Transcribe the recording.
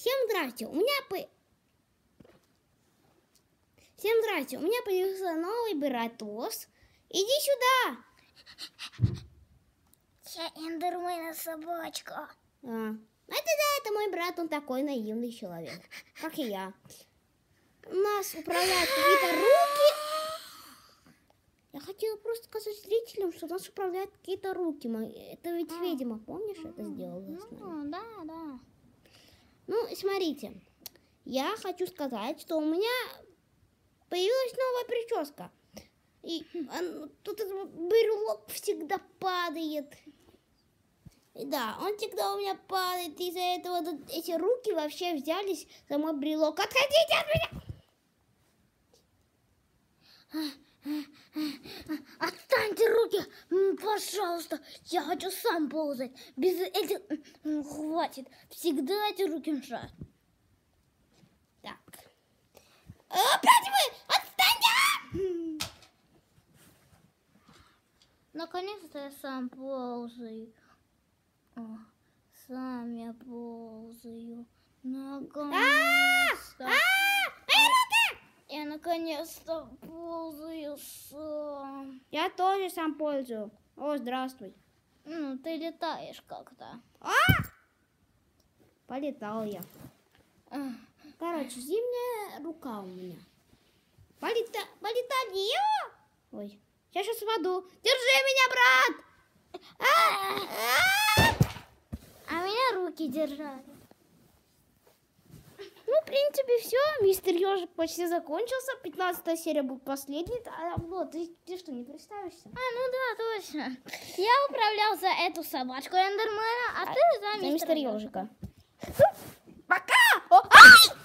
Всем здрасте, у меня по... Всем здрасте, у меня появился новый братос. Иди сюда! Я эндермена собачка. А, это да, это мой брат, он такой наивный человек, как и я. У нас управляют какие-то руки. Я хотела просто сказать зрителям, что нас управляют какие-то руки. Это ведь ведьма, помнишь, это сделала с нами? Ну, да, да. Ну, смотрите, я хочу сказать, что у меня появилась новая прическа. И он- тут этот брелок всегда падает. И да, он всегда у меня падает. Из-за этого тут эти руки вообще взялись за мой брелок. Отходите от меня! Отстаньте руки, пожалуйста. Я хочу сам ползать. Без этих... Хватит. Всегда эти руки мешают. Так. Опять вы! Отстаньте! Наконец-то я сам ползаю. О, сам я ползаю. Наконец-то. А! Мои руки! Я ползаю сам. Я тоже сам пользую. О, здравствуй. Ну, ты летаешь как-то. А! Полетал я. Короче, зимняя рука у меня. Полета... Полетали. О! Ой, я сейчас упаду. Держи меня, брат! А! А! А меня руки держали. Ну, в принципе, все. Мистер Ежик почти закончился. 15 серия будет последней. А, ну, ты, ты что, не представишься? А, ну да, точно. Я управлял за эту собачку Эндермена, а, а ты за, за мистера Ежика. Пока! О, ай!